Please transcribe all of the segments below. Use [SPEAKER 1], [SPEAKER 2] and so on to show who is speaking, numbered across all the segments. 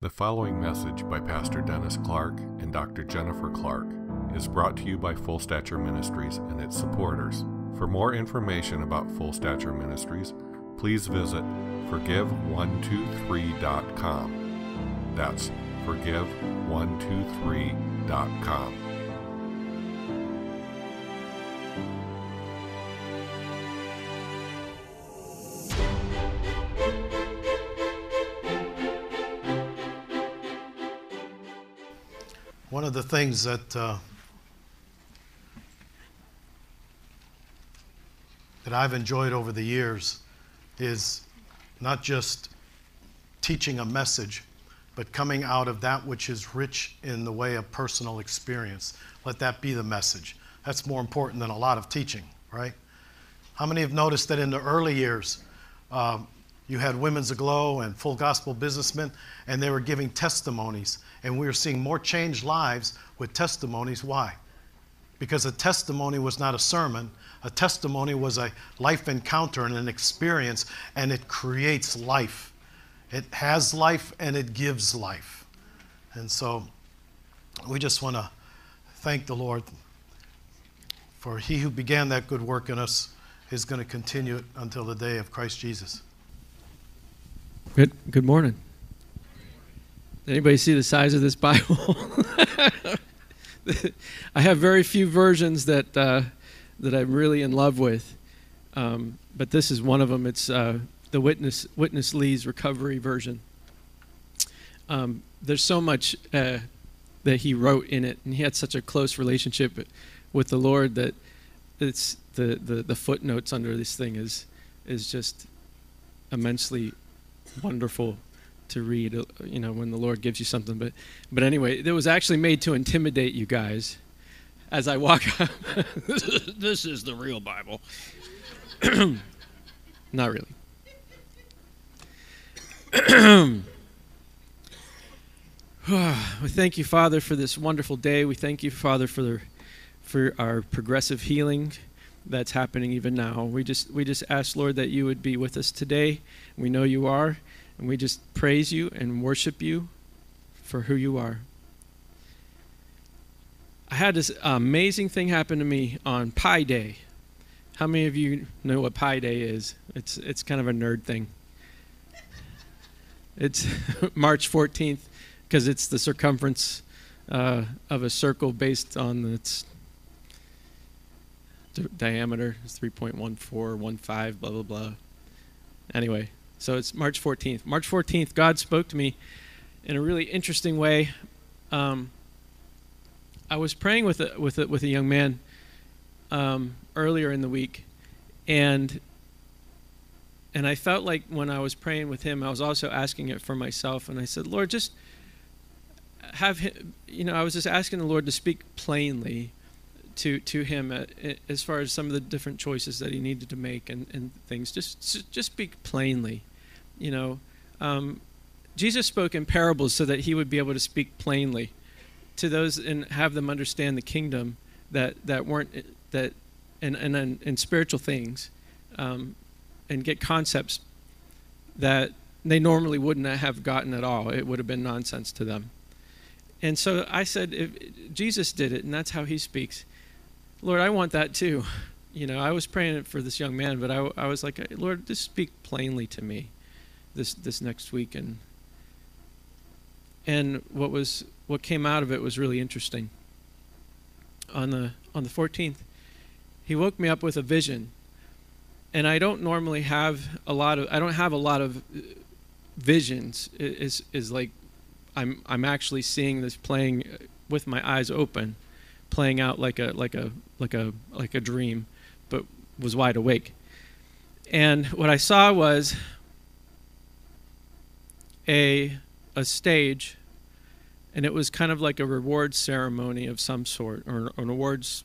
[SPEAKER 1] The following message by Pastor Dennis Clark and Dr. Jennifer Clark is brought to you by Full Stature Ministries and its supporters. For more information about Full Stature Ministries, please visit forgive123.com. That's forgive123.com.
[SPEAKER 2] the things that uh, that I've enjoyed over the years is not just teaching a message, but coming out of that which is rich in the way of personal experience. Let that be the message. That's more important than a lot of teaching, right? How many have noticed that in the early years, uh, you had Women's Aglow and Full Gospel Businessmen, and they were giving testimonies. And we were seeing more changed lives with testimonies. Why? Because a testimony was not a sermon, a testimony was a life encounter and an experience, and it creates life. It has life and it gives life. And so we just want to thank the Lord for he who began that good work in us is going to continue it until the day of Christ Jesus.
[SPEAKER 3] Good. Good morning. Anybody see the size of this Bible? I have very few versions that uh, that I'm really in love with, um, but this is one of them. It's uh, the Witness Witness Lee's recovery version. Um, there's so much uh, that he wrote in it, and he had such a close relationship with the Lord that it's the, the, the footnotes under this thing is is just immensely wonderful to read uh, you know when the lord gives you something. But but anyway it was actually made to intimidate you guys as i walk up. This is the real bible. Not really. We thank you father for this wonderful day. We thank you father for the for our progressive healing that's happening even now. We just we just ask Lord that you would be with us today. We know you are, and we just praise you and worship you for who you are. I had this amazing thing happen to me on Pi Day. How many of you know what Pi Day is? It's it's kind of a nerd thing. It's March 14th because it's the circumference uh, of a circle based on its diameter is 3.1415, blah, blah, blah. Anyway, so it's March 14th. March 14th, God spoke to me in a really interesting way. Um, I was praying with a, with a, with a young man um, earlier in the week, and and I felt like when I was praying with him, I was also asking it for myself, and I said, Lord, just have him, you know, I was just asking the Lord to speak plainly to to him uh, as far as some of the different choices that he needed to make and, and things. Just just speak plainly, you know. Um, Jesus spoke in parables so that he would be able to speak plainly to those and have them understand the kingdom that that weren't that and and and, spiritual things, um, and get concepts that they normally wouldn't have gotten at all. It would have been nonsense to them. And so I said, if Jesus did it, and that's how he speaks. Lord, I want that too. You know, I was praying for this young man, but I, I was like, Lord, just speak plainly to me this this next week. And and what was what came out of it was really interesting. On the on the 14th, he woke me up with a vision, and I don't normally have a lot of I don't have a lot of uh, visions. Is is like I'm I'm actually seeing this playing with my eyes open playing out like a like a like a like a dream, but was wide awake. And what I saw was a a stage and it was kind of like a reward ceremony of some sort or, an awards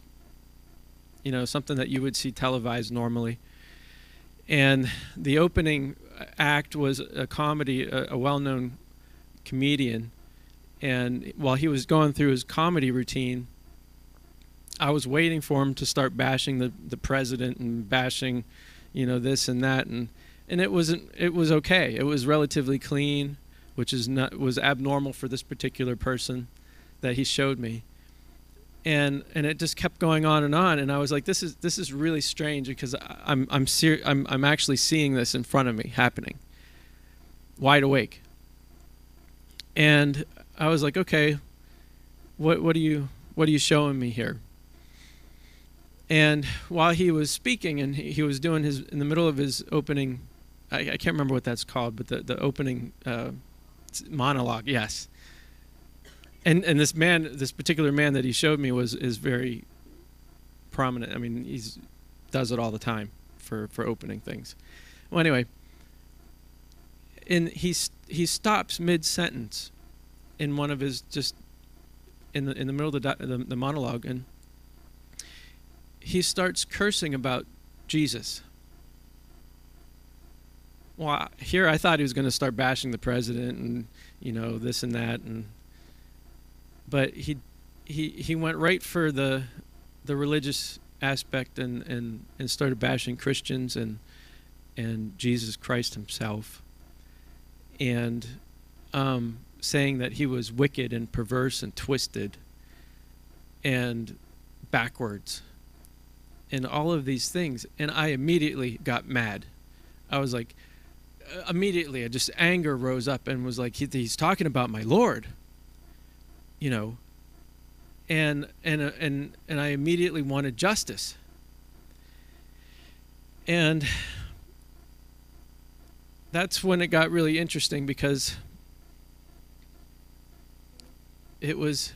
[SPEAKER 3] you know something that you would see televised normally and the opening act was a comedy a, a well-known comedian and while he was going through his comedy routine I was waiting for him to start bashing the, the president and bashing, you know, this and that, and and it wasn't. It was okay. It was relatively clean, which is not was abnormal for this particular person that he showed me. And and it just kept going on and on, and I was like, this is this is really strange because I'm I'm ser- I'm I'm actually seeing this in front of me happening, wide awake. And I was like, okay, what what are you what are you showing me here? And while he was speaking and he, was doing his in the middle of his opening, I, I can't remember what that's called, but the the opening uh, monologue, yes. And and this man, this particular man that he showed me was is very prominent. I mean, he's does it all the time for for opening things. Well, anyway, and he he stops mid sentence in one of his just in the in the middle of the, the, the monologue and he starts cursing about Jesus. Well, here I thought he was going to start bashing the president and you know this and that and but he he he went right for the the religious aspect and and and started bashing Christians and and Jesus Christ himself and um, saying that he was wicked and perverse and twisted and backwards and all of these things and i immediately got mad. I was like uh, immediately i just anger rose up and was like he, he's talking about my lord you know? And and uh, and and i immediately wanted justice. And that's when it got really interesting because it was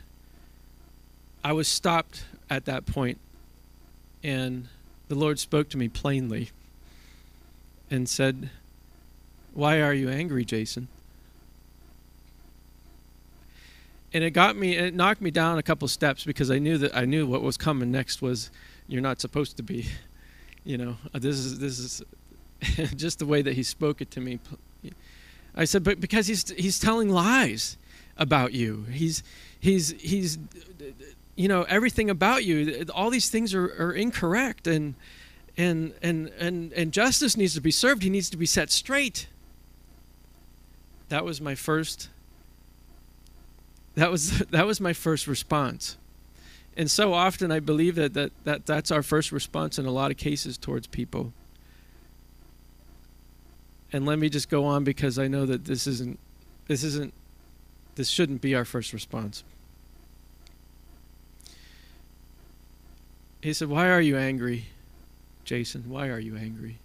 [SPEAKER 3] I was stopped at that point and the Lord spoke to me plainly and said, "Why are you angry, Jason?" And it got me it knocked me down a couple steps because I knew that I knew what was coming next was you're not supposed to be you know uh, this is this is just the way that he spoke it to me I said but because he's he's telling lies about you. He's he's he's you know everything about you. All these things are, are incorrect, and and and and and justice needs to be served. He needs to be set straight. That was my first. That was that was my first response. And so often I believe that, that, that that's our first response in a lot of cases towards people. And let me just go on because I know that this isn't this isn't this shouldn't be our first response. He said, Why are you angry, Jason? Why are you angry?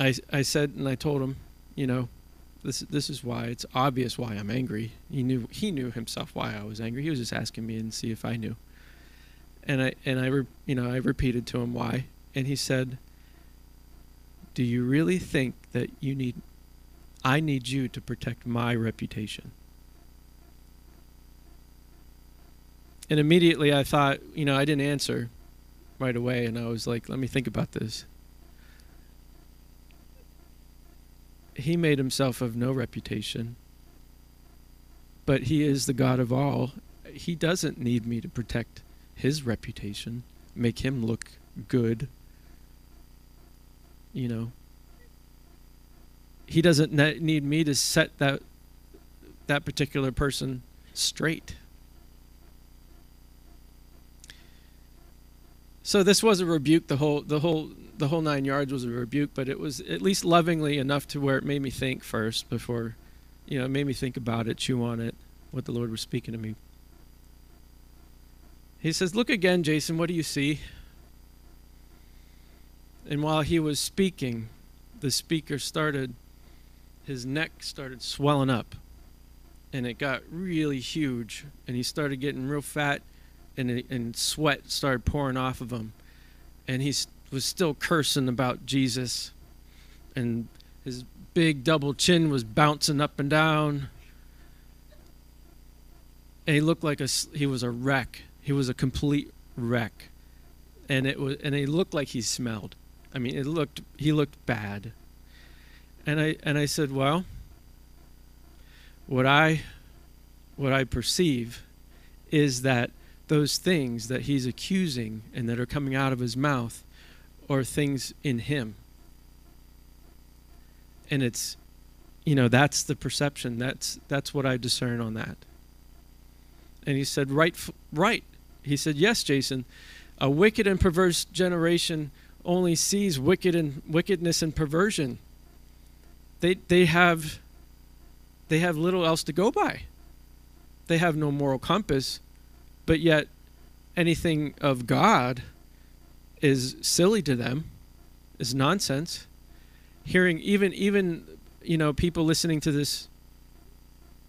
[SPEAKER 3] I, I said and I told him, you know, this this is why it's obvious why I'm angry. He knew he knew himself why I was angry. He was just asking me and see if I knew. And I and I re, you know I repeated to him why, and he said, do you really think that you need I need you to protect my reputation? And immediately I thought, you know, I didn't answer right away and I was like, let me think about this. He made himself of no reputation. But he is the God of all. He doesn't need me to protect his reputation, make him look good you know he doesn't need me to set that that particular person straight so this was a rebuke the whole the whole the whole nine yards was a rebuke but it was at least lovingly enough to where it made me think first before you know it made me think about it chew on it what the lord was speaking to me he says look again jason what do you see and while he was speaking, the speaker started, his neck started swelling up. And it got really huge. And he started getting real fat, and, and sweat started pouring off of him. And he was still cursing about Jesus. And his big double chin was bouncing up and down. And he looked like a, he was a wreck. He was a complete wreck. And it was, and he looked like he smelled I mean, it looked he looked bad. And I and I said, "Well, what I what I perceive is that those things that he's accusing and that are coming out of his mouth are things in him. And it's you know, that's the perception. That's that's what I discern on that. And he said, "Right right." He said, "Yes, Jason. A wicked and perverse generation only sees wicked and wickedness and perversion. They they have they have little else to go by. They have no moral compass, but yet anything of God is silly to them, is nonsense. Hearing even even you know people listening to this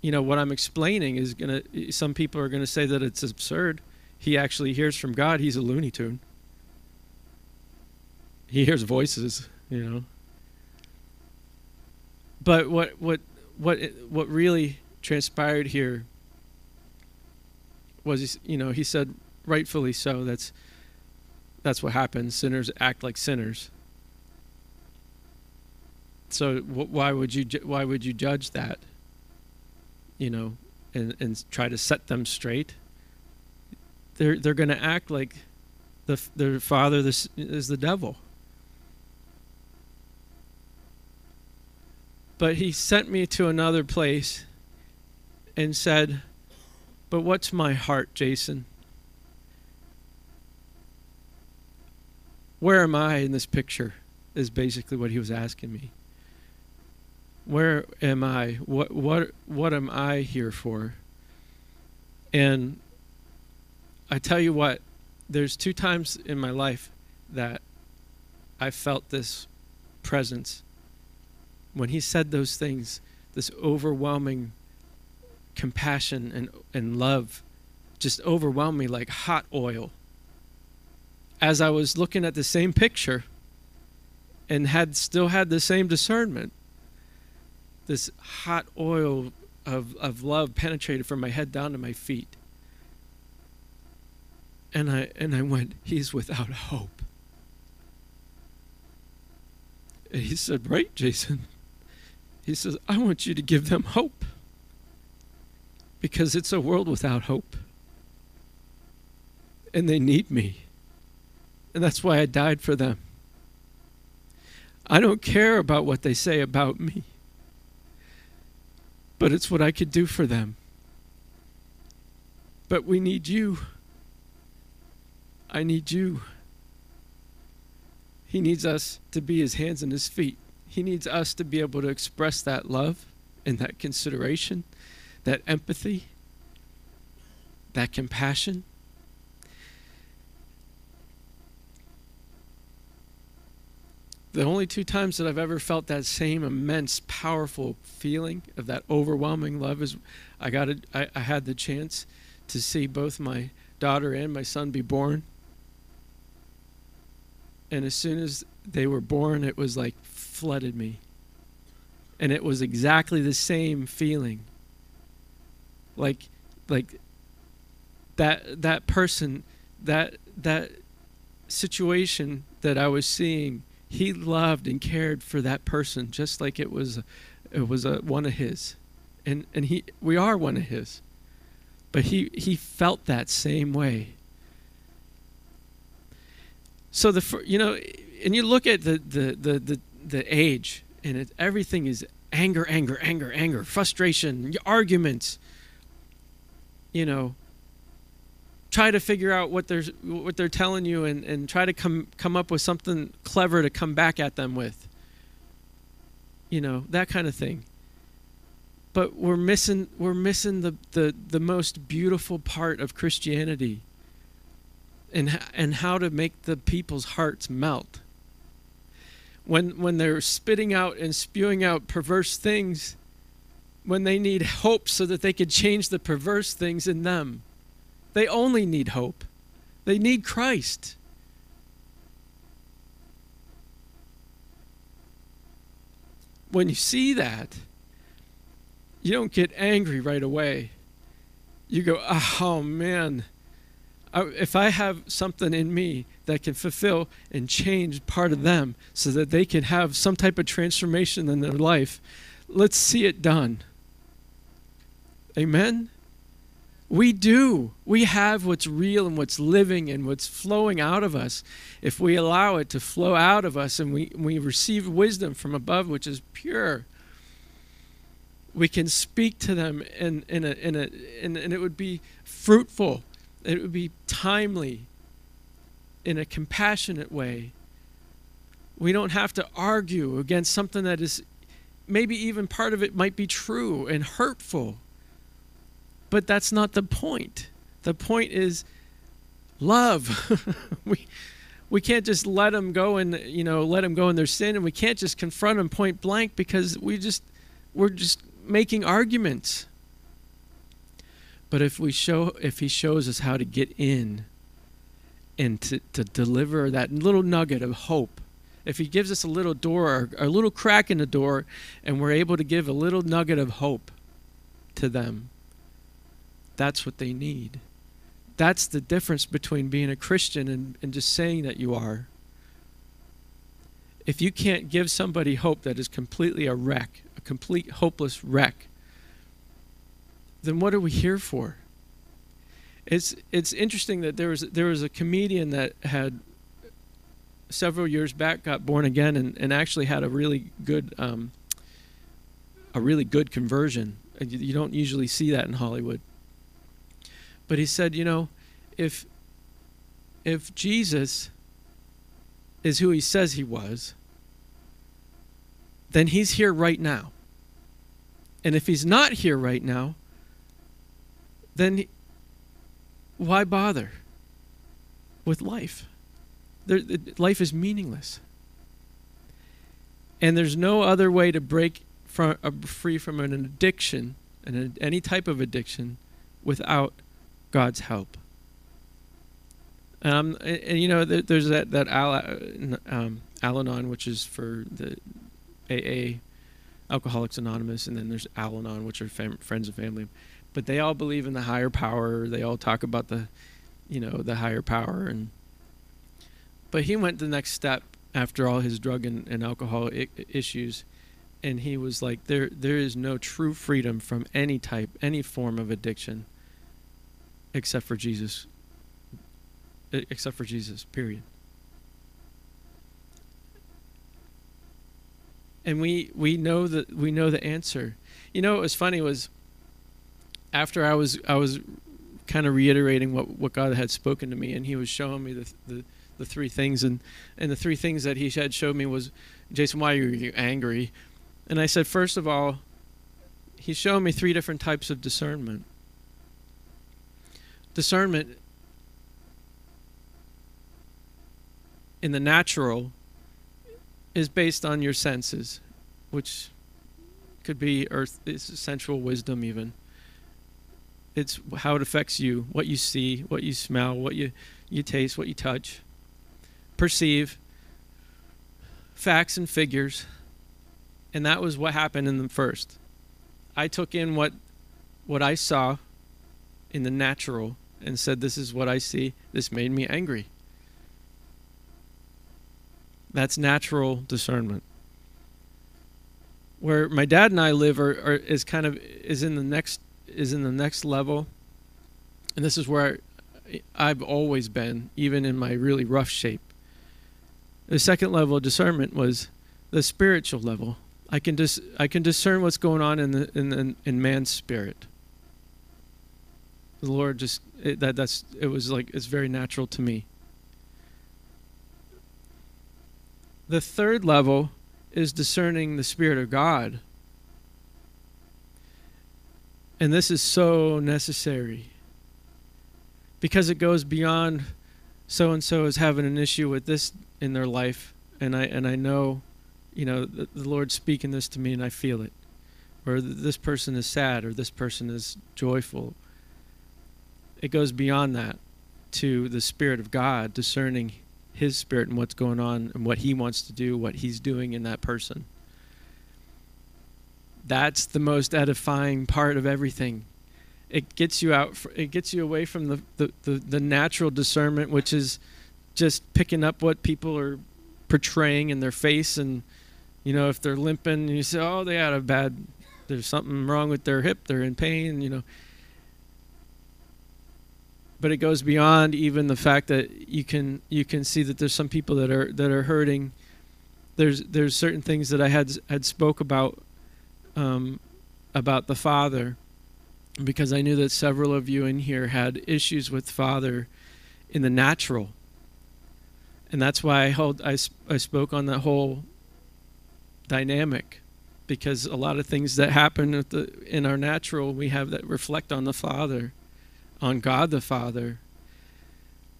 [SPEAKER 3] you know what I'm explaining is to some people are to say that it's absurd. He actually hears from God. He's a Looney Tune. He hears voices, you know. But what what what what really transpired here was you know he said rightfully so that's that's what happens. Sinners act like sinners. So why would you why would you judge that? You know and and try to set them straight? They're they're going to act like the their father this is the devil. But he sent me to another place and said but what's my heart jason where am i in this picture is basically what he was asking me where am I? What what what am I here for? And I tell you what, there's two times in my life that I felt this presence. When he said those things, this overwhelming compassion and and love just overwhelmed me like hot oil. As I was looking at the same picture and had still had the same discernment this hot oil of, of love penetrated from my head down to my feet. And I and I went, He's without hope. And he said, Right, Jason. He says, I want you to give them hope. Because it's a world without hope. And they need me. And that's why I died for them. I don't care about what they say about me but it's what I could do for them. But we need you. I need you. He needs us to be his hands and his feet. He needs us to be able to express that love and that consideration, that empathy, that compassion. the only two times that I've ever felt that same immense, powerful feeling of that overwhelming love is I got a, I, I had the chance to see both my daughter and my son be born. And as soon as they were born, it was like flooded me. And it was exactly the same feeling. Like like that that person that that situation that I was seeing he loved and cared for that person just like it was it was a, one of his. And and he we are one of his. But he he felt that same way. So the you know and you look at the the the the, the age and it, everything is anger anger anger anger frustration arguments you know try to figure out what they're what they're telling you and, and try to come come up with something clever to come back at them with. You know, that kind of thing. But we're missing we're missing the, the, the most beautiful part of Christianity and and how to make the people's hearts melt. When when they're spitting out and spewing out perverse things, when they need hope so that they could change the perverse things in them they only need hope, they need Christ. When you see that, you don't get angry right away. You go, oh man, if I have something in me that can fulfill and change part of them so that they can have some type of transformation in their life, let's see it done. Amen? We do. We have what's real and what's living and what's flowing out of us. If we allow it to flow out of us and we, we receive wisdom from above, which is pure, we can speak to them in, in a, in a, in, and it would be fruitful. It would be timely in a compassionate way. We don't have to argue against something that is maybe even part of it might be true and hurtful. But that's not the point. The point is love. we we can't just let them go and you know let them go in their sin and we can't just confront them point blank because we just we're just making arguments. But if we show if he shows us how to get in and to, to deliver that little nugget of hope, if he gives us a little door, or a little crack in the door, and we're able to give a little nugget of hope to them, that's what they need. That's the difference between being a Christian and, and just saying that you are. If you can't give somebody hope that is completely a wreck, a complete hopeless wreck, then what are we here for? It's it's interesting that there was there was a comedian that had several years back got born again and, and actually had a really good um, a really good conversion. You, you don't usually see that in Hollywood. But he said, you know, if if Jesus is who he says he was, then he's here right now. And if he's not here right now, then why bother with life? There, life is meaningless. And there's no other way to break from, uh, free from an addiction, and any type of addiction, without God's help. Um, and, and you know, there's that that Al, um, Al-Anon, which is for the AA, Alcoholics Anonymous, and then there's Al-Anon, which are fam- friends and family. But they all believe in the higher power. They all talk about the, you know, the higher power. And but he went the next step after all his drug and, and alcohol I- issues, and he was like, there there is no true freedom from any type, any form of addiction except for Jesus. Except for Jesus, period. And we we know that we know the answer. You know what was funny was after I was I was kind of reiterating what what God had spoken to me, and He was showing me the the, the three things, and and the three things that He had showed me was, Jason, why are you angry? And I said, first of all, He's showing me three different types of discernment discernment in the natural is based on your senses, which could be earth sensual wisdom even. It's how it affects you, what you see, what you smell, what you, you taste, what you touch, perceive, facts and figures. And that was what happened in the first. I took in what what I saw in the natural and said, This is what I see. This made me angry. That's natural discernment. Where my dad and I live are, are is kind of is in the next is in the next level. And this is where I've always been, even in my really rough shape. The second level of discernment was the spiritual level. I can dis- I can discern what's going on in the in the, in man's spirit the Lord just it, that that's it was like it's very natural to me. The third level is discerning the spirit of God. And this is so necessary because it goes beyond so and so is having an issue with this in their life and I and I know you know the, the Lord's speaking this to me and I feel it or this person is sad or this person is joyful it goes beyond that to the Spirit of God discerning His Spirit and what's going on and what He wants to do, what He's doing in that person. That's the most edifying part of everything. It gets you out. It gets you away from the, the, the, the natural discernment, which is just picking up what people are portraying in their face, and you know if they're limping, you say, "Oh, they had a bad. There's something wrong with their hip. They're in pain." You know, but it goes beyond even the fact that you can you can see that there's some people that are that are hurting. There's there's certain things that I had had spoke about um, about the Father because I knew that several of you in here had issues with Father in the natural, and that's why I hold I, I spoke on that whole dynamic because a lot of things that happen the, in our natural we have that reflect on the Father, on God the Father.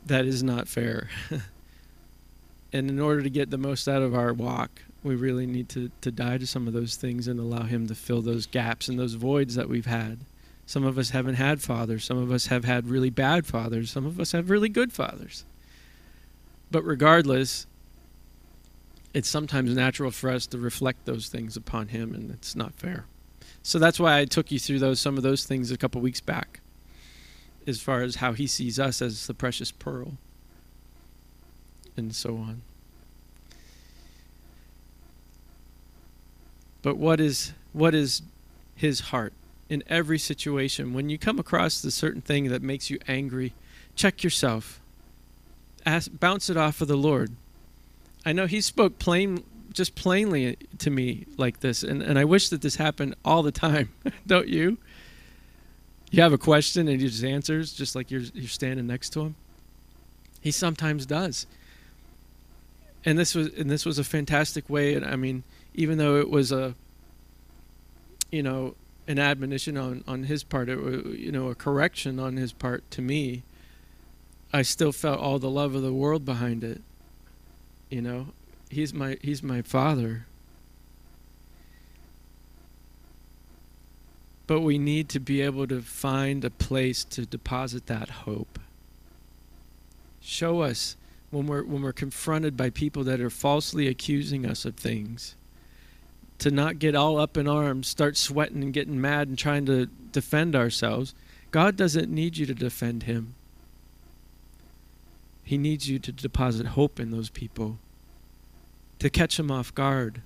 [SPEAKER 3] That is not fair. and in order to get the most out of our walk, we really need to, to die to some of those things and allow Him to fill those gaps and those voids that we've had. Some of us haven't had fathers. Some of us have had really bad fathers. Some of us have really good fathers. But regardless, it's sometimes natural for us to reflect those things upon Him, and it's not fair. So that's why I took you through those some of those things a couple weeks back, as far as how He sees us as the precious pearl, and so on. But what is what is his heart in every situation? When you come across the certain thing that makes you angry, check yourself. Ask, bounce it off of the Lord. I know he spoke plain just plainly to me like this and, and I wish that this happened all the time. Don't you? You have a question and he just answers just like you're you're standing next to him. He sometimes does. And this was and this was a fantastic way and I mean even though it was a you know an admonition on on his part it you know a correction on his part to me i still felt all the love of the world behind it you know he's my he's my father but we need to be able to find a place to deposit that hope show us when we're when we're confronted by people that are falsely accusing us of things to not get all up in arms, start sweating and getting mad and trying to defend ourselves. God doesn't need you to defend him. He needs you to deposit hope in those people, to catch them off guard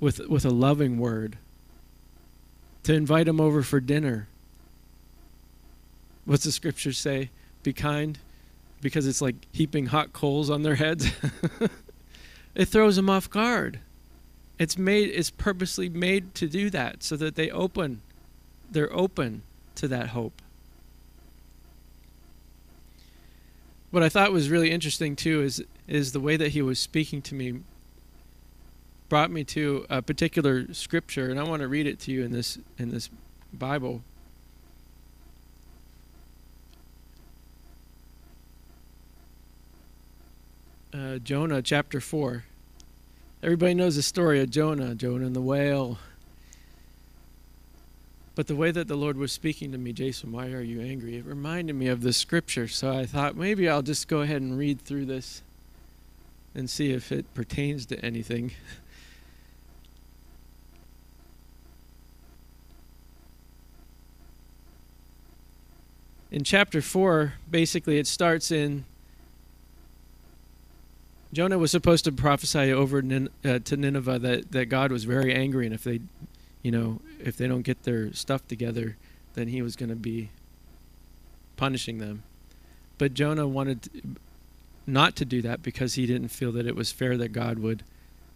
[SPEAKER 3] with, with a loving word, to invite them over for dinner. What's the scripture say? Be kind because it's like heaping hot coals on their heads. it throws them off guard. It's made it's purposely made to do that so that they open they're open to that hope. What I thought was really interesting too is is the way that he was speaking to me brought me to a particular scripture and I want to read it to you in this in this Bible. Uh, Jonah chapter 4. Everybody knows the story of Jonah, Jonah and the whale. But the way that the Lord was speaking to me, Jason, why are you angry? It reminded me of the scripture. So I thought maybe I'll just go ahead and read through this and see if it pertains to anything. in chapter 4, basically, it starts in Jonah was supposed to prophesy over Nin- uh, to Nineveh that, that God was very angry, and if they, you know, if they don't get their stuff together, then he was going to be punishing them. But Jonah wanted not to do that because he didn't feel that it was fair that God would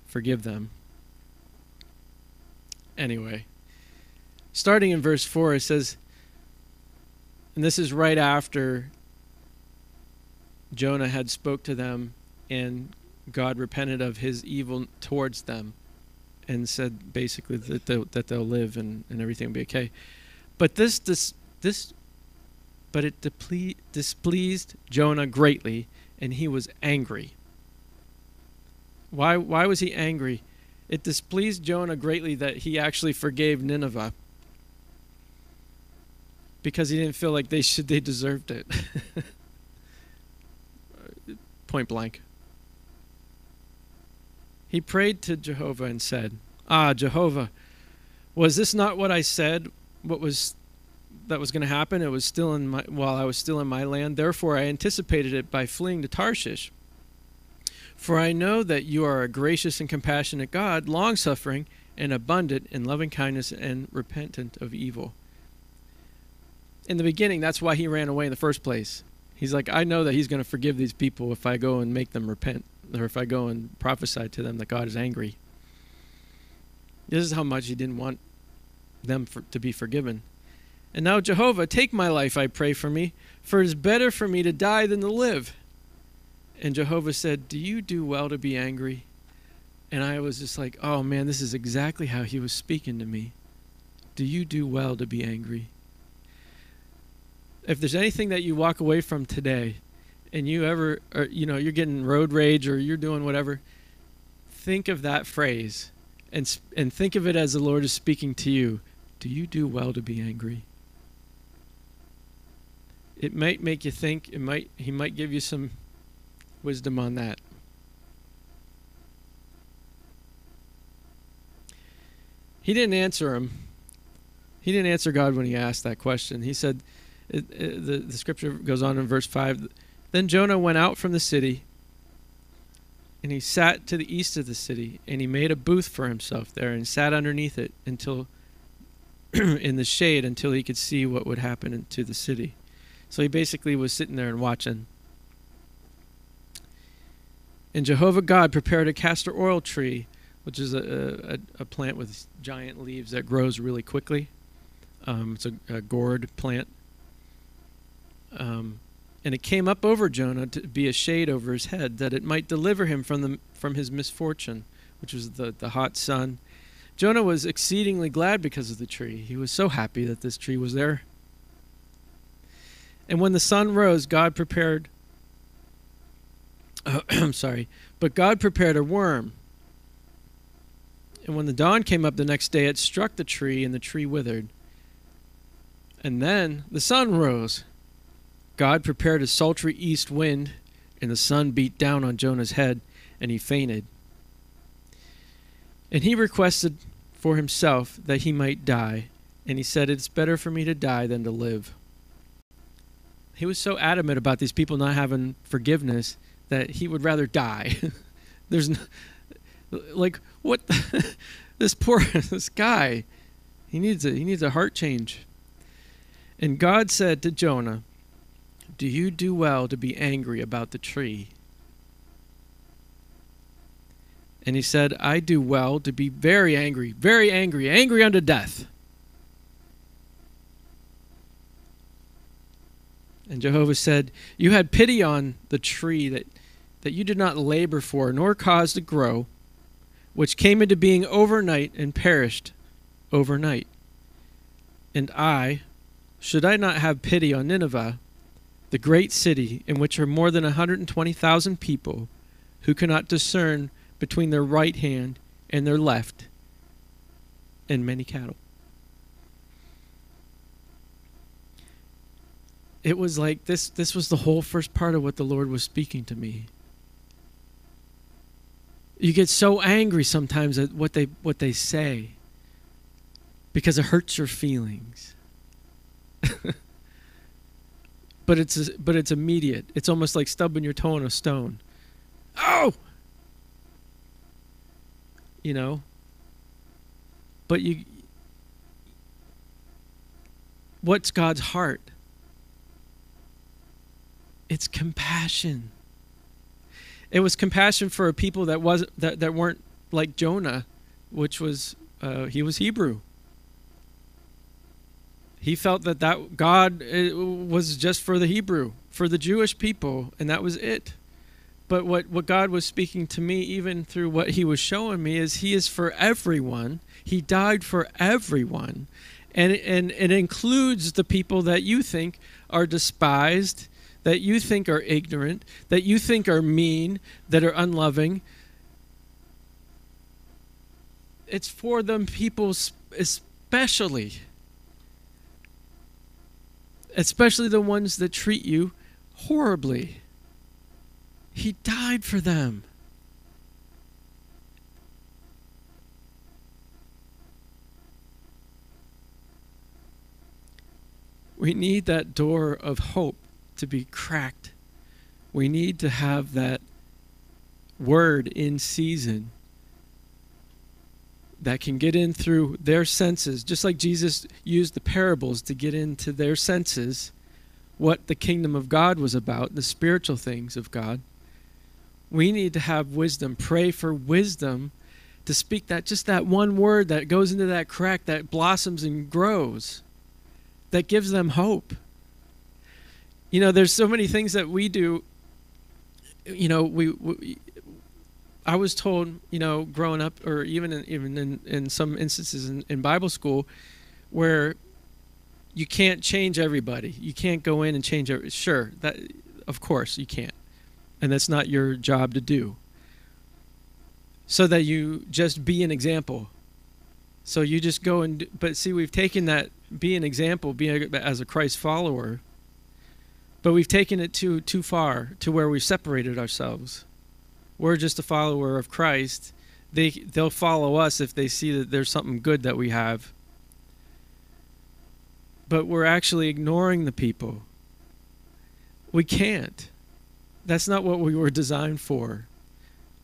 [SPEAKER 3] forgive them. Anyway, starting in verse 4, it says, and this is right after Jonah had spoke to them and God repented of his evil towards them and said basically that they'll, that they'll live and, and everything will be okay. But this this this but it displeased Jonah greatly and he was angry. Why why was he angry? It displeased Jonah greatly that he actually forgave Nineveh because he didn't feel like they should they deserved it. Point blank. He prayed to Jehovah and said, Ah, Jehovah, was this not what I said? What was that was going to happen? It was still in my while I was still in my land. Therefore, I anticipated it by fleeing to Tarshish. For I know that you are a gracious and compassionate God, long suffering and abundant in loving kindness and repentant of evil. In the beginning, that's why he ran away in the first place, He's like, I know that he's going to forgive these people if I go and make them repent, or if I go and prophesy to them that God is angry. This is how much he didn't want them for, to be forgiven. And now, Jehovah, take my life, I pray for me, for it is better for me to die than to live. And Jehovah said, Do you do well to be angry? And I was just like, Oh man, this is exactly how he was speaking to me. Do you do well to be angry? If there's anything that you walk away from today and you ever or you know you're getting road rage or you're doing whatever think of that phrase and and think of it as the lord is speaking to you. Do you do well to be angry? It might make you think it might he might give you some wisdom on that. He didn't answer him. He didn't answer god when he asked that question. He said it, it, the, the scripture goes on in verse 5 Then Jonah went out from the city, and he sat to the east of the city, and he made a booth for himself there, and sat underneath it until in the shade until he could see what would happen to the city. So he basically was sitting there and watching. And Jehovah God prepared a castor oil tree, which is a, a, a plant with giant leaves that grows really quickly. Um, it's a, a gourd plant. Um, and it came up over Jonah to be a shade over his head, that it might deliver him from the from his misfortune, which was the the hot sun. Jonah was exceedingly glad because of the tree. He was so happy that this tree was there. And when the sun rose, God prepared. Uh, I'm sorry, but God prepared a worm. And when the dawn came up the next day, it struck the tree, and the tree withered. And then the sun rose God prepared a sultry east wind, and the sun beat down on Jonah's head, and he fainted. And he requested for himself that he might die, and he said, It's better for me to die than to live. He was so adamant about these people not having forgiveness that he would rather die. There's no, like what this poor this guy he needs a he needs a heart change. And God said to Jonah, do you do well to be angry about the tree? And he said, I do well to be very angry, very angry, angry unto death. And Jehovah said, You had pity on the tree that, that you did not labor for, nor cause to grow, which came into being overnight and perished overnight. And I, should I not have pity on Nineveh, the great city in which are more than 120,000 people who cannot discern between their right hand and their left, and many cattle. It was like this this was the whole first part of what the Lord was speaking to me. You get so angry sometimes at what they what they say because it hurts your feelings. but it's but it's immediate. It's almost like stubbing your toe on a stone. Oh, you know. But you, what's God's heart? It's compassion. It was compassion for a people that wasn't that, that weren't like Jonah, which was uh, he was Hebrew. He felt that that God uh, was just for the Hebrew, for the Jewish people, and that was it. But what, what God was speaking to me, even through what He was showing me, is He is for everyone. He died for everyone. And, and it includes the people that you think are despised, that you think are ignorant, that you think are mean, that are unloving. It's for them people especially especially the ones that treat you horribly. He died for them. We need that door of hope to be cracked. We need to have that word in season that can get in through their senses, just like Jesus used the parables to get into their senses. what the kingdom of God was about, the spiritual things of God, we need to have wisdom. Pray for wisdom to speak that just that one word that goes into that crack that blossoms and grows, that gives them hope. You know, there's so many things that we do. You know, we, we I was told, you know, growing up, or even in, even in, in some instances in, in Bible school, where you can't change everybody. You can't go in and change. Every, sure, that of course you can't, and that's not your job to do. So that you just be an example. So you just go and. But see, we've taken that be an example, be a, as a Christ follower. But we've taken it too too far to where we've separated ourselves we're just a follower of Christ. They they'll follow us if they see that there's something good that we have. But we're actually ignoring the people. We can't. That's not what we were designed for.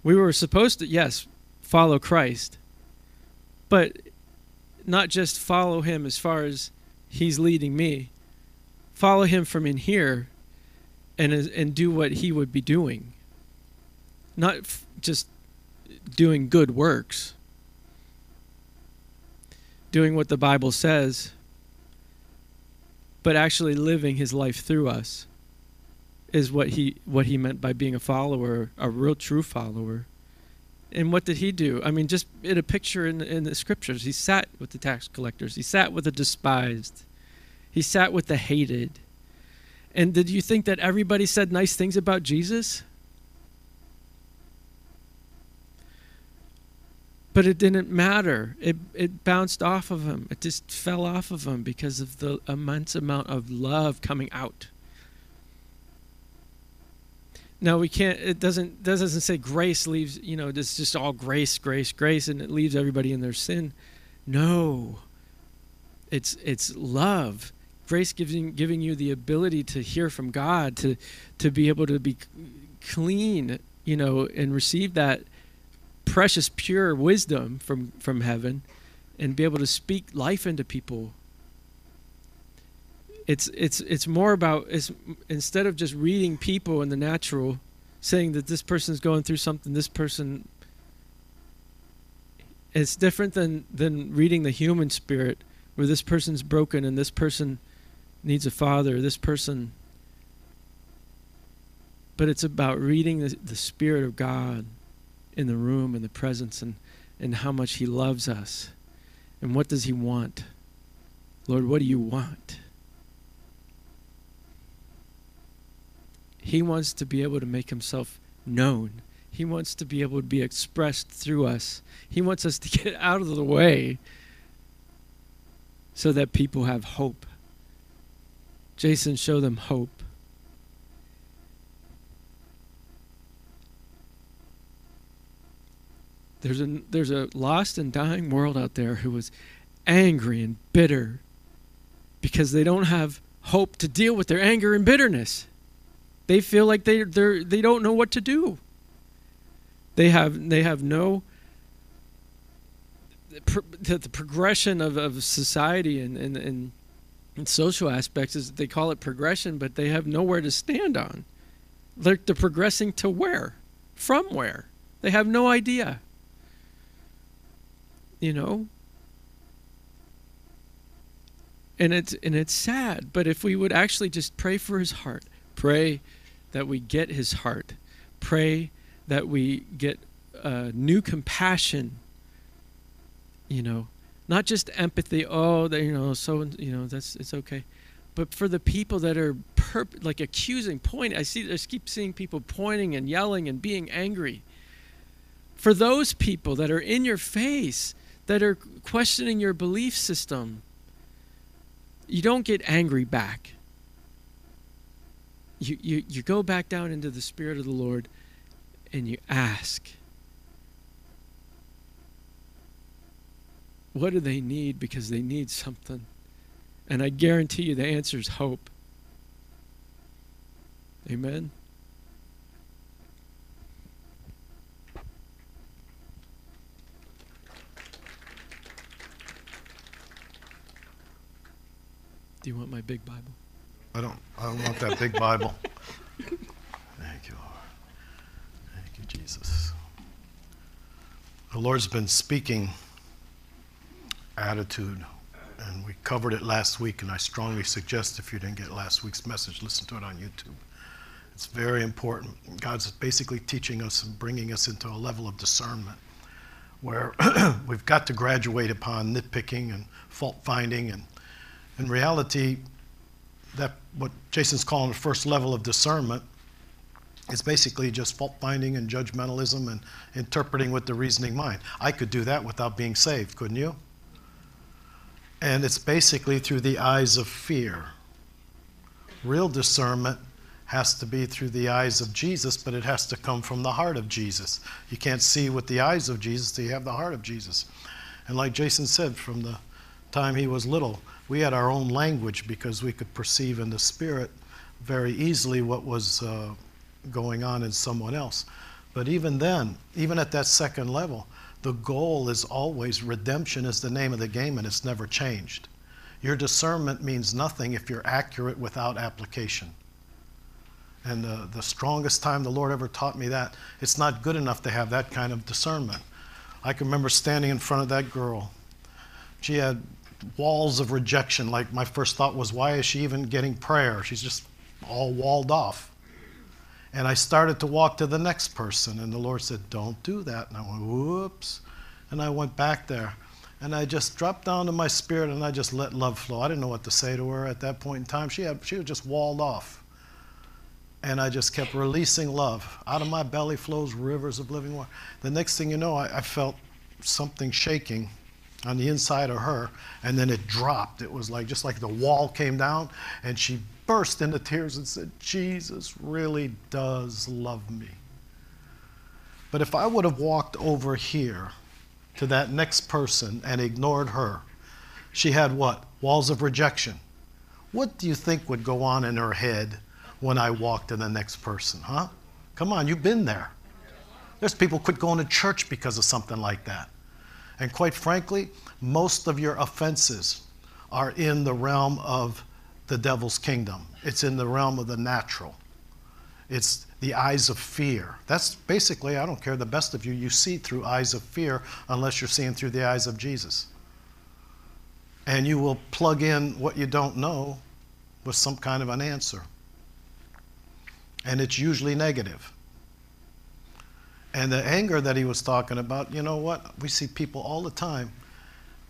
[SPEAKER 3] We were supposed to yes, follow Christ. But not just follow him as far as he's leading me. Follow him from in here and and do what he would be doing not f- just doing good works, doing what the Bible says, but actually living his life through us is what he what he meant by being a follower, a real true follower. And what did he do? I mean, just in a picture in in the scriptures, he sat with the tax collectors. He sat with the despised. He sat with the hated. And did you think that everybody said nice things about Jesus? But it didn't matter. It it bounced off of him. It just fell off of him because of the immense amount of love coming out. Now we can't. It doesn't doesn't say grace leaves. You know, it's just all grace, grace, grace, and it leaves everybody in their sin. No. It's it's love. Grace giving giving you the ability to hear from God, to to be able to be clean, you know, and receive that precious, pure wisdom from, from heaven and be able to speak life into people. It's, it's, it's more about, it's, instead of just reading people in the natural, saying that this person's going through something, this person, it's different than, than reading the human spirit where this person's broken and this person needs a father, this person. But it's about reading the, the Spirit of God in the room in the presence and, and how much He loves us. And what does He want? Lord, what do you want? He wants to be able to make Himself known. He wants to be able to be expressed through us. He wants us to get out of the way so that people have hope. Jason, show them hope. There's a there's a lost and dying world out there who is angry and bitter because they don't have hope to deal with their anger and bitterness. They feel like they they they don't know what to do. They have they have no the, the progression of, of society and, and, and, and social aspects is they call it progression, but they have nowhere to stand on. They're, they're progressing to where? From where? They have no idea you know? And it's and it's sad but if we would actually just pray for his heart pray that we get his heart pray that we get uh, new compassion you know? Not just empathy oh they, you know so you know that's it's okay but for the people that are perp- like accusing pointing i see i keep seeing people pointing and yelling and being angry. For those people that are in your face that are questioning your belief system, you don't get angry back. You, you, you go back down into the Spirit of the Lord and you ask, What do they need? Because they need something. And I guarantee you the answer is hope. Amen. Do you want my big Bible?
[SPEAKER 2] I don't, I don't want that big Bible. Thank you, Lord. Thank you, Jesus. The Lord's been speaking attitude, and we covered it last week, and I strongly suggest if you didn't get last week's message, listen to it on YouTube. It's very important. God's basically teaching us and bringing us into a level of discernment where we've got to graduate upon nitpicking and fault finding. And in reality, that what Jason's calling the first level of discernment is basically just fault finding and judgmentalism and interpreting with the reasoning mind. I could do that without being saved, couldn't you? And it's basically through the eyes of fear. Real discernment has to be through the eyes of Jesus, but it has to come from the heart of Jesus. You can't see with the eyes of Jesus till you have the heart of Jesus. And like Jason said, from the time he was little, we had our own language because we could perceive in the spirit very easily what was uh, going on in someone else. But even then, even at that second level, the goal is always redemption is the name of the game and it's never changed. Your discernment means nothing if you're accurate without application. And the, the strongest time the Lord ever taught me that, it's not good enough to have that kind of discernment. I can remember standing in front of that girl. She had walls of rejection. Like my first thought was, why is she even getting prayer? She's just all walled off. And I started to walk to the next person, and the Lord said, Don't do that. And I went, Whoops. And I went back there. And I just dropped down to my spirit and I just let love flow. I didn't know what to say to her at that point in time. She, had, she was just walled off. And I just kept releasing love. Out of my belly flows rivers of living water. The next thing you know, I, I felt something shaking on the inside of her, and then it dropped. It was like just like the wall came down, and she burst into tears and said, Jesus really does love me. But if I would have walked over here to that next person and ignored her, she had what? Walls of rejection. What do you think would go on in her head when I walked to the next person, huh? Come on, you've been there. There's people quit going to church because of something like that. And quite frankly, most of your offenses are in the realm of the devil's kingdom. It's in the realm of the natural. It's the eyes of fear. That's basically, I don't care the best of you, you see through eyes of fear unless you're seeing through the eyes of Jesus. And you will plug in what you don't know with some kind of an answer and it's usually negative. And the anger that he was talking about, you know what? We see people all the time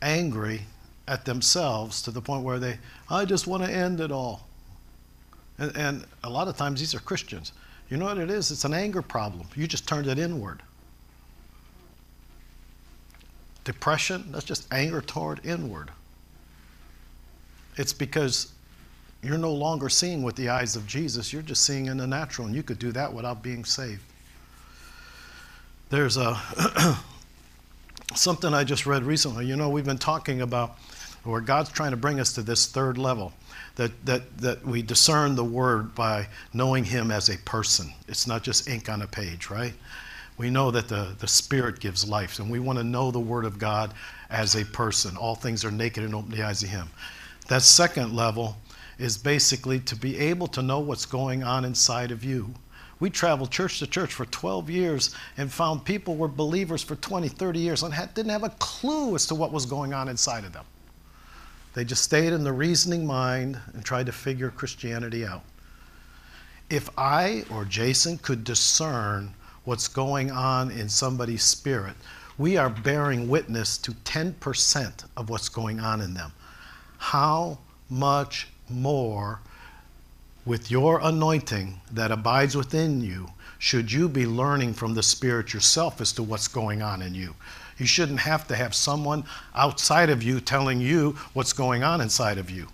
[SPEAKER 2] angry at themselves to the point where they, I just want to end it all. And, and, a lot of times these are Christians. You know what it is? It's an anger problem. You just turned it inward. Depression, that's just anger toward inward. It's because you're no longer seeing with the eyes of Jesus, you're just seeing in the natural, and you could do that without being saved. There's a something I just read recently. You know, we've been talking about where God's trying to bring us to this third level. That, that, that we discern the word by knowing him as a person. It's not just ink on a page, right? We know that the, the Spirit gives life, and we want to know the Word of God as a person. All things are naked and open the eyes of Him. That second level is basically to be able to know what's going on inside of you. We traveled church to church for 12 years and found people were believers for 20, 30 years and had, didn't have a clue as to what was going on inside of them. They just stayed in the reasoning mind and tried to figure Christianity out. If I or Jason could discern what's going on in somebody's spirit, we are bearing witness to 10% of what's going on in them. How much more with your anointing that abides within you should you be learning from the Spirit yourself as to what's going on in you. You shouldn't have to have someone outside of you telling you what's going on inside of you.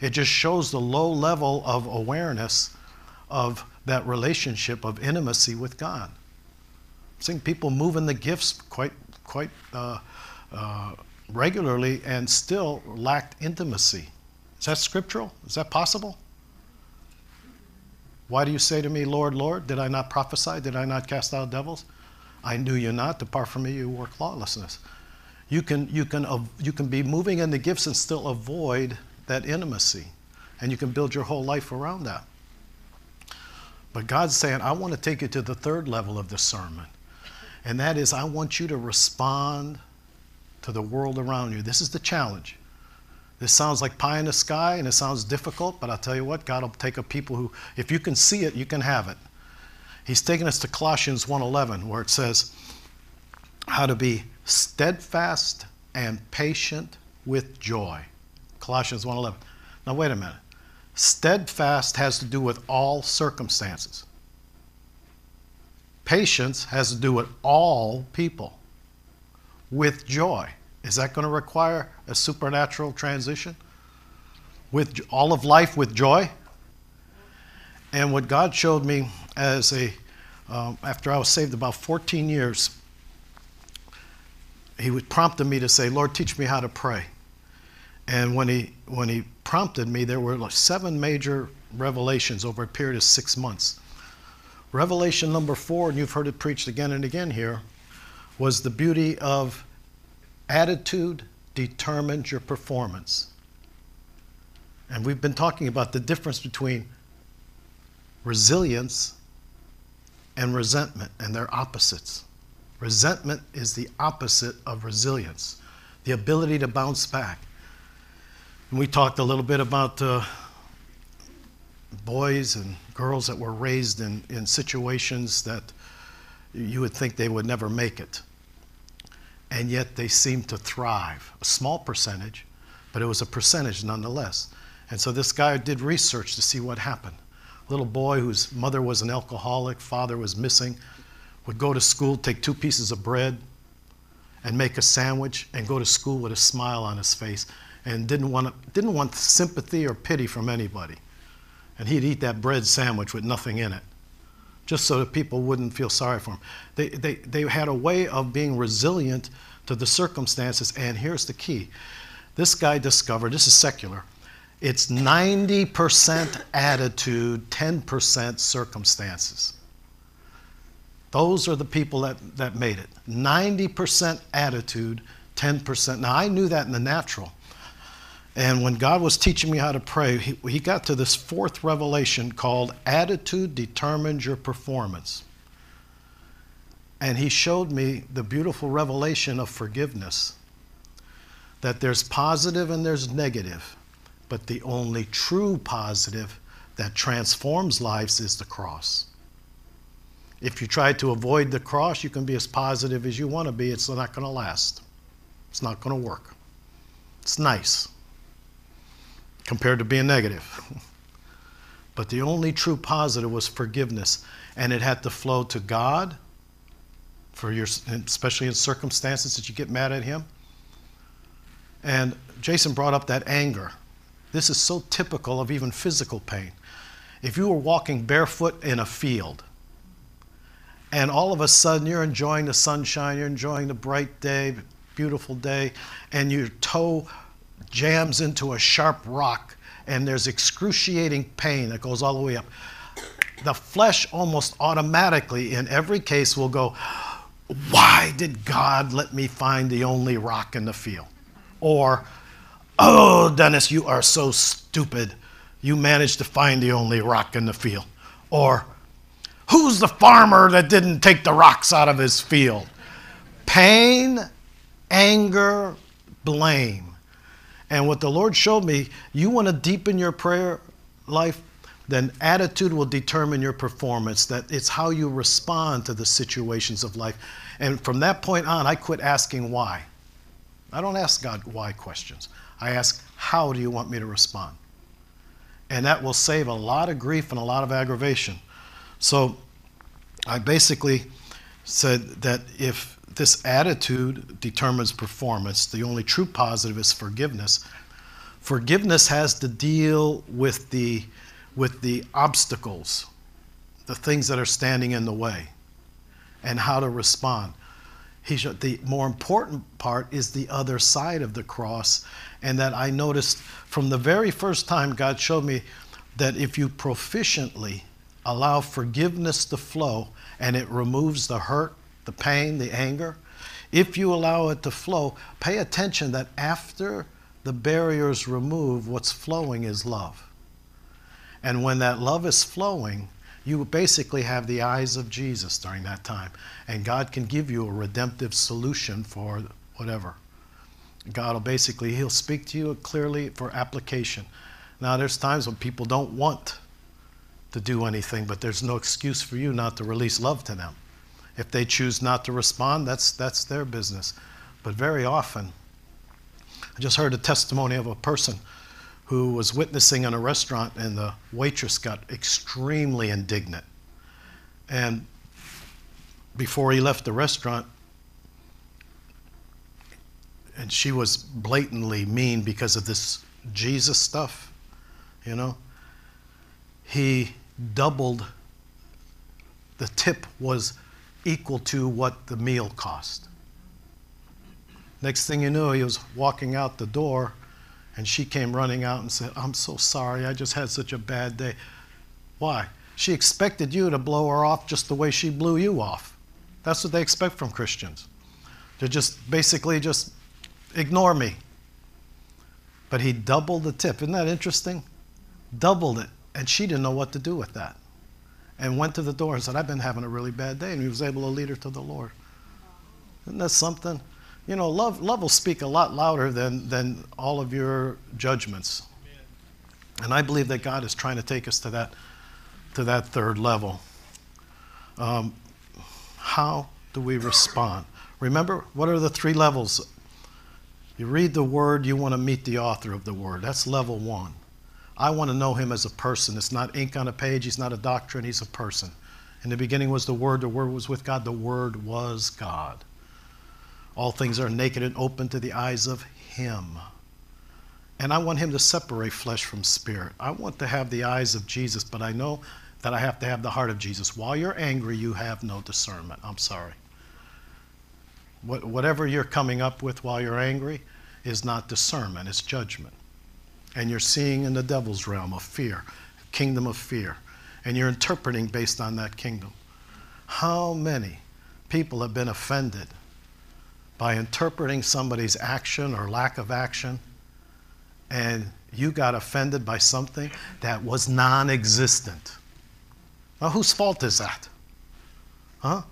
[SPEAKER 2] It just shows the low level of awareness of that relationship of intimacy with God. I'm seeing people moving the gifts quite, quite uh, uh, regularly and still lacked intimacy. Is that scriptural? Is that possible? Why do you say to me, Lord, Lord, did I not prophesy? Did I not cast out devils? I knew you not. Depart from me, you work lawlessness. You can, you, can, you can be moving in the gifts and still avoid that intimacy. and you can build your whole life around that. But God's saying, I want to take you to the third level of discernment. And that is, I want you to respond to the world around you. This is the challenge. This sounds like pie in the sky and it sounds difficult, but I'll tell you what, God will take a people who, if you can see it, you can have it. He's taking us to Colossians 1:11, where it says how to be steadfast and patient with joy. Colossians 1:11. Now wait a minute. Steadfast has to do with all circumstances. Patience has to do with all people. With joy. Is that going to require a supernatural transition? With all of life with joy? And what God showed me as a, um, after I was saved about 14 years, He would prompted me to say, Lord, teach me how to pray. And when he, when he prompted me, there were like seven major revelations over a period of six months. Revelation number four, and you've heard it preached again and again here, was the beauty of attitude determines your performance. And we've been talking about the difference between resilience and resentment, and they're opposites. Resentment is the opposite of resilience, the ability to bounce back. And we talked a little bit about uh, boys and girls that were raised in, in situations that you would think they would never make it. And yet they seemed to thrive. A small percentage, but it was a percentage nonetheless. And so this guy did research to see what happened A little boy whose mother was an alcoholic, father was missing, would go to school, take two pieces of bread, and make a sandwich, and go to school with a smile on his face, and didn't want, didn't want sympathy or pity from anybody. And he'd eat that bread sandwich with nothing in it, just so that people wouldn't feel sorry for them. They, they, they had a way of being resilient to the circumstances, and here's the key. This guy discovered, this is secular, it's 90% attitude, 10% circumstances. Those are the people that, that made it. 90% attitude, 10%. Now, I knew that in the natural. And when God was teaching me how to pray, he, he got to this fourth revelation called Attitude Determines Your Performance. And he showed me the beautiful revelation of forgiveness that there's positive and there's negative. But the only true positive that transforms lives is the cross. If you try to avoid the cross, you can be as positive as you want to be. It's not going to last. It's not going to work. It's nice compared to being negative. but the only true positive was forgiveness, and it had to flow to God for your, especially in circumstances that you get mad at Him. And Jason brought up that anger. This is so typical of even physical pain. If you were walking barefoot in a field, and all of a sudden you're enjoying the sunshine, you're enjoying the bright day, beautiful day, and your toe jams into a sharp rock, and there's excruciating pain that goes all the way up. The flesh almost automatically, in every case, will go, Why did God let me find the only rock in the field? Or, Oh, Dennis, you are so stupid. You managed to find the only rock in the field. Or, who's the farmer that didn't take the rocks out of his field? Pain, anger, blame. And what the Lord showed me, you want to deepen your prayer life, then attitude will determine your performance. That it's how you respond to the situations of life. And from that point on, I quit asking why. I don't ask God why questions. I ask, How do you want me to respond? And that will save a lot of grief and a lot of aggravation. So I basically said that if this attitude determines performance, the only true positive is forgiveness. Forgiveness has to deal with the, with the obstacles, the things that are standing in the way, and how to respond. He should, the more important part is the other side of the cross, and that I noticed from the very first time God showed me that if you proficiently allow forgiveness to flow and it removes the hurt, the pain, the anger, if you allow it to flow, pay attention that after the barriers remove, what's flowing is love. And when that love is flowing, you basically have the eyes of Jesus during that time. And God can give you a redemptive solution for whatever. God will basically, He'll speak to you clearly for application. Now, there's times when people don't want to do anything, but there's no excuse for you not to release love to them. If they choose not to respond, that's, that's their business. But very often, I just heard a testimony of a person who was witnessing in a restaurant, and the waitress got extremely indignant. And before he left the restaurant, and she was blatantly mean because of this Jesus stuff, you know. He doubled the tip was equal to what the meal cost. Next thing you knew, he was walking out the door and she came running out and said, I'm so sorry, I just had such a bad day. Why? She expected you to blow her off just the way she blew you off. That's what they expect from Christians. To just basically just ignore me. But he doubled the tip. Isn't that interesting? Doubled it. And she didn't know what to do with that. And went to the door and said, I've been having a really bad day. And he was able to lead her to the Lord. Isn't that something? You know, love, love will speak a lot louder than, than all of your judgments. And I believe that God is trying to take us to that, to that third level. Um, how do we respond? Remember, what are the three levels? You read the word, you want to meet the author of the word. That's level one. I want to know him as a person. It's not ink on a page, he's not a doctrine, he's a person. In the beginning was the Word, the Word was with God, the Word was God. All things are naked and open to the eyes of Him. And I want Him to separate flesh from spirit. I want to have the eyes of Jesus, but I know that I have to have the heart of Jesus. While you're angry, you have no discernment. I'm sorry. whatever you're coming up with while you're angry is not discernment, it's judgment. And you're seeing in the devil's realm of fear, kingdom of fear, and you're interpreting based on that kingdom. How many people have been offended by interpreting somebody's action or lack of action, and you got offended by something that was non existent. Now, whose fault is that? Huh?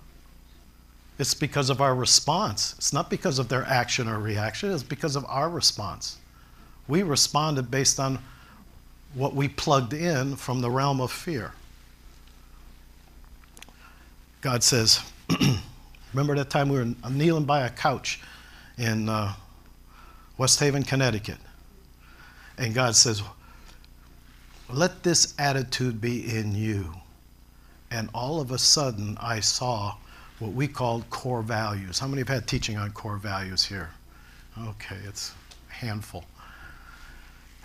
[SPEAKER 2] It's because of our response. It's not because of their action or reaction, it's because of our response. We responded based on what we plugged in from the realm of fear. God says, Remember that time we were kneeling by a couch in uh, West Haven, Connecticut? And God says, Let this attitude be in you. And all of a sudden, I saw what we called core values. How many have had teaching on core values here? Okay, it's a handful.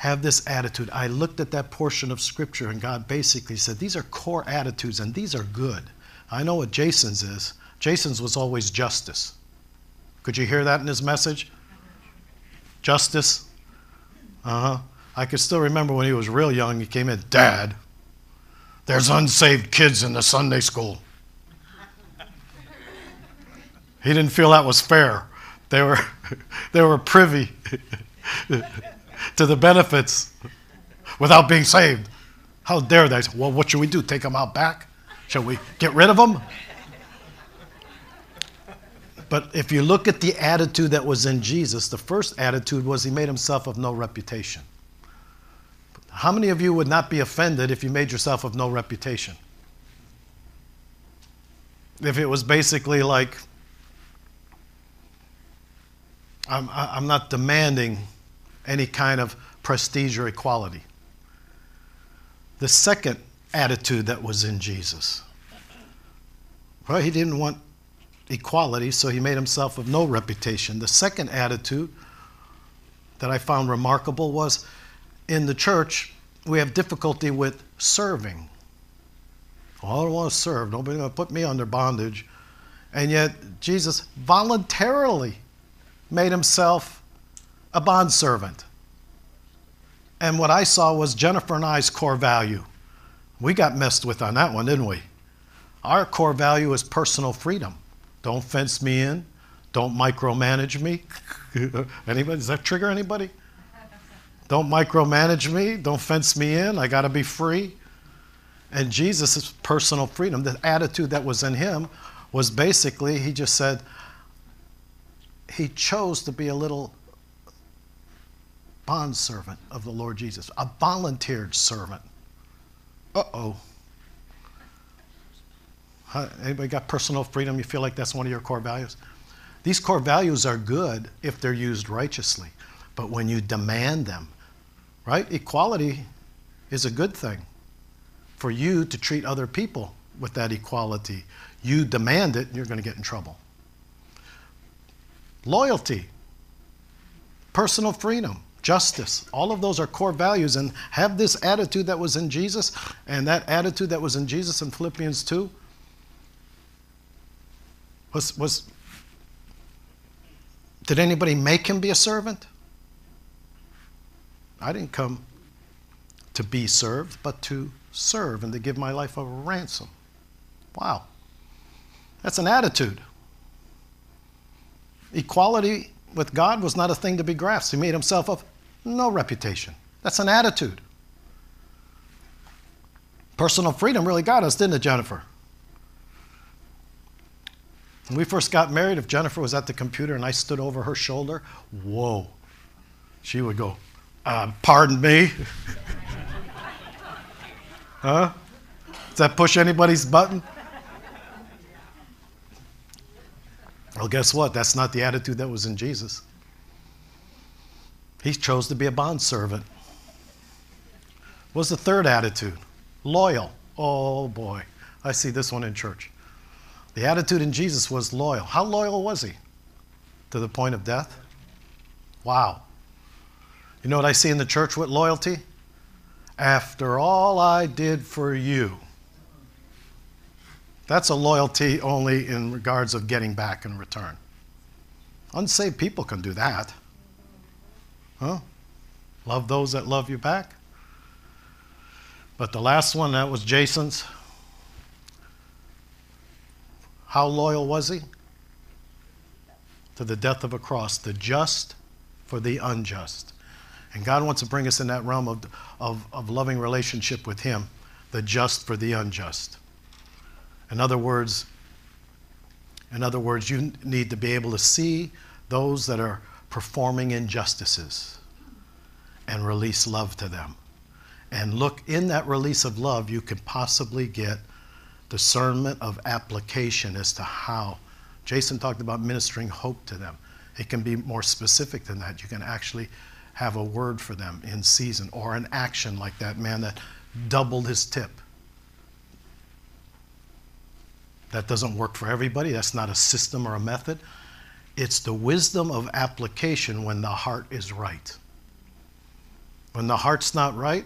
[SPEAKER 2] Have this attitude. I looked at that portion of Scripture, and God basically said, These are core attitudes, and these are good. I know what Jason's is. Jason's was always justice. Could you hear that in his message? Justice. Uh huh. I can still remember when he was real young, he came in, Dad, there's unsaved kids in the Sunday school. He didn't feel that was fair. They were, they were privy to the benefits without being saved. How dare they? Well, what should we do? Take them out back? Shall we get rid of them? But if you look at the attitude that was in Jesus, the first attitude was he made himself of no reputation. How many of you would not be offended if you made yourself of no reputation? If it was basically like, I'm, I'm not demanding any kind of prestige or equality. The second attitude that was in Jesus, well, he didn't want equality, so he made himself of no reputation. The second attitude that I found remarkable was in the church, we have difficulty with serving. I don't want to serve. Nobody's going to put me under bondage. And yet, Jesus voluntarily made himself a bondservant. And what I saw was Jennifer and I's core value. We got messed with on that one, didn't we? Our core value is personal freedom. Don't fence me in. Don't micromanage me. anybody? Does that trigger anybody? Don't micromanage me. Don't fence me in. I got to be free. And Jesus' personal freedom, the attitude that was in him, was basically, he just said, he chose to be a little bondservant of the Lord Jesus, a volunteered servant. Uh oh. Anybody got personal freedom? You feel like that's one of your core values? These core values are good if they're used righteously. But when you demand them, right? Equality is a good thing for you to treat other people with that equality. You demand it, and you're going to get in trouble. Loyalty, personal freedom, justice, all of those are core values. And have this attitude that was in Jesus and that attitude that was in Jesus in Philippians 2 was, was did anybody make him be a servant? I didn't come to be served, but to serve and to give my life a ransom. Wow. That's an attitude. Equality with God was not a thing to be grasped. He made himself of no reputation. That's an attitude. Personal freedom really got us, didn't it, Jennifer? When we first got married, if Jennifer was at the computer and I stood over her shoulder, whoa, she would go, uh, Pardon me? huh? Does that push anybody's button? Well, guess what? That's not the attitude that was in Jesus. He chose to be a bondservant. What's the third attitude? Loyal. Oh boy, I see this one in church. The attitude in Jesus was loyal. How loyal was he? To the point of death? Wow. You know what I see in the church with loyalty? After all I did for you. That's a loyalty only in regards of getting back in return. Unsaved people can do that. Huh? Love those that love you back. But the last one, that was Jason's. How loyal was he? To the death of a cross, the just for the unjust. And God wants to bring us in that realm of, of, of loving relationship with Him, the just for the unjust. In other words, in other words, you need to be able to see those that are performing injustices and release love to them. And look, in that release of love, you can possibly get discernment of application as to how. Jason talked about ministering hope to them. It can be more specific than that. You can actually have a word for them in season or an action like that man that doubled his tip. That doesn't work for everybody. That's not a system or a method. It's the wisdom of application when the heart is right. When the heart's not right,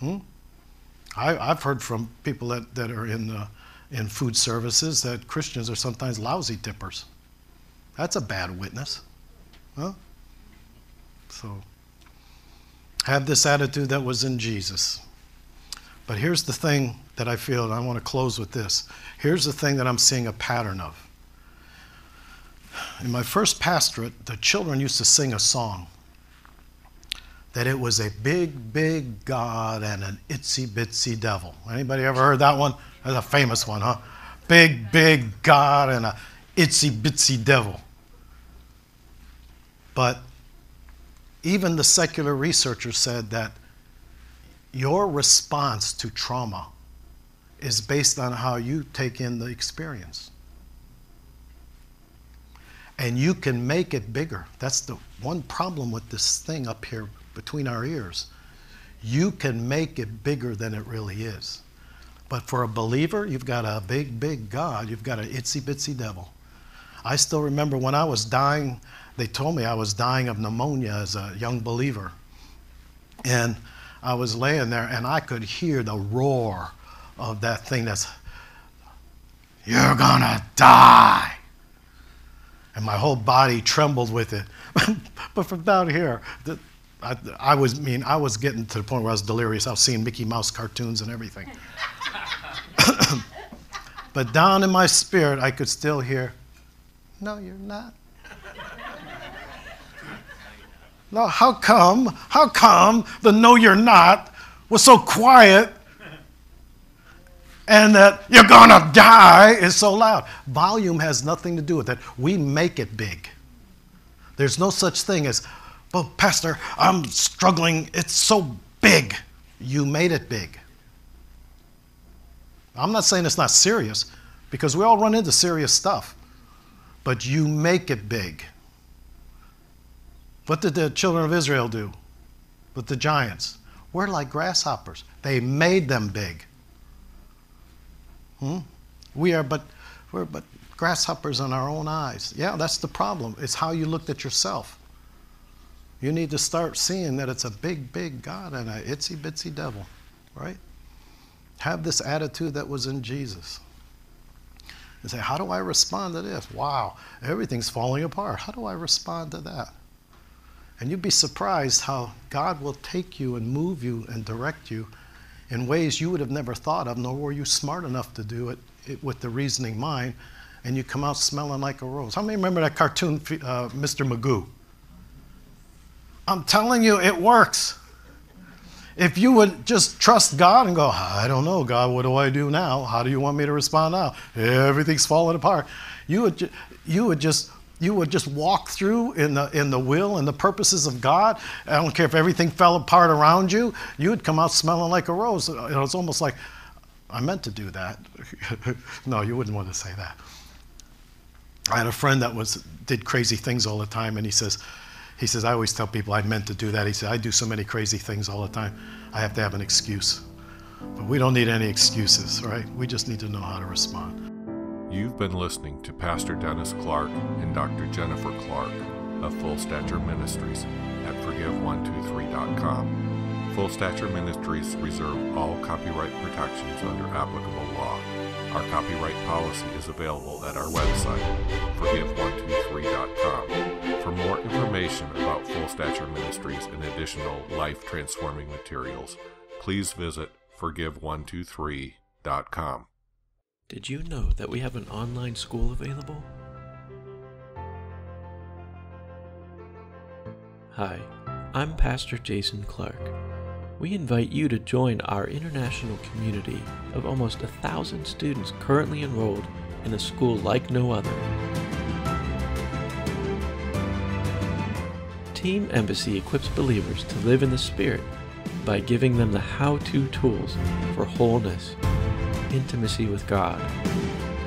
[SPEAKER 2] hmm? I, have heard from people that, that are in, in food services that Christians are sometimes lousy tippers. That's a bad witness. Huh? So, have this attitude that was in Jesus. But here's the thing that I feel, and I want to close with this. Here's the thing that I'm seeing a pattern of. In my first pastorate, the children used to sing a song that it was a big, big God and an itsy bitsy devil. Anybody ever heard that one? That's a famous one, huh? Big, big God and a itsy bitsy devil. But even the secular researchers said that your response to trauma is based on how you take in the experience. And you can make it bigger. That's the one problem with this thing up here between our ears. You can make it bigger than it really is. But for a believer, you've got a big, big God. You've got an itsy bitsy devil. I still remember when I was dying, they told me I was dying of pneumonia as a young believer. And I was laying there and I could hear the roar of that thing that's, you're gonna die. And my whole body trembled with it. but from down here, the, I, I was mean I was getting to the point where I was delirious. I was seeing Mickey Mouse cartoons and everything. but down in my spirit, I could still hear, "No, you're not." Now, how come, how come the no you're not was so quiet and that you're gonna die is so loud? Volume has nothing to do with it. We make it big. There's no such thing as, well, Pastor, I'm struggling. It's so big. You made it big. I'm not saying it's not serious because we all run into serious stuff, but you make it big. What did the children of Israel do with the giants? We're like grasshoppers. They made them big. Hmm? We are but we're but grasshoppers in our own eyes. Yeah, that's the problem. It's how you looked at yourself. You need to start seeing that it's a big, big God and a itsy bitsy devil, right? Have this attitude that was in Jesus. And say, how do I respond to this? Wow, everything's falling apart. How do I respond to that? And you'd be surprised how God will take you and move you and direct you in ways you would have never thought of, nor were you smart enough to do it, it with the reasoning mind, and you come out smelling like a rose. How many remember that cartoon, uh, Mr. Magoo? I'm telling you, it works. If you would just trust God and go, I don't know, God, what do I do now? How do you want me to respond now? Everything's falling apart. You would, you would just you would just walk through in the, in the will and the purposes of God. I don't care if everything fell apart around you, you would come out smelling like a rose. It was almost like, I meant to do that. no, you wouldn't want to say that. I had a friend that was did crazy things all the time, and he says, he says, I always tell people I meant to do that. He said, I do so many crazy things all the time. I have to have an excuse. But we don't need any excuses, right? We just need to know how to respond.
[SPEAKER 1] You've been listening to Pastor Dennis Clark and Dr. Jennifer Clark of Full Stature Ministries at Forgive123.com. Full Stature Ministries reserve all copyright protections under applicable law. Our copyright policy is available at our website, Forgive123.com. For more information about Full Stature Ministries and additional life transforming materials, please visit Forgive123.com.
[SPEAKER 3] Did you know that we have an online school available? Hi, I'm Pastor Jason Clark. We invite you to join our international community of almost a thousand students currently enrolled in a school like no other. Team Embassy equips believers to live in the Spirit by giving them the how to tools for wholeness intimacy with God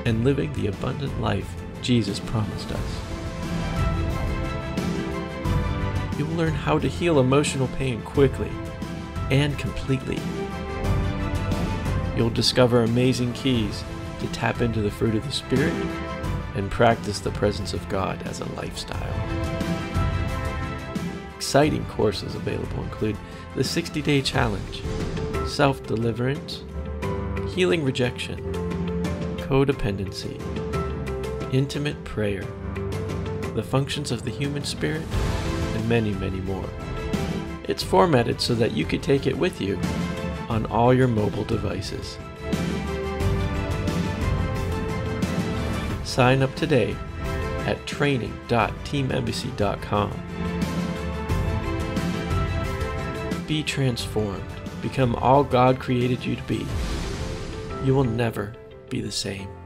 [SPEAKER 3] and living the abundant life Jesus promised us. You will learn how to heal emotional pain quickly and completely. You'll discover amazing keys to tap into the fruit of the Spirit and practice the presence of God as a lifestyle. Exciting courses available include the 60 Day Challenge, Self Deliverance, healing rejection, codependency, intimate prayer, the functions of the human spirit, and many, many more. It's formatted so that you could take it with you on all your mobile devices. Sign up today at training.teamembassy.com. Be transformed. Become all God created you to be you will never be the same.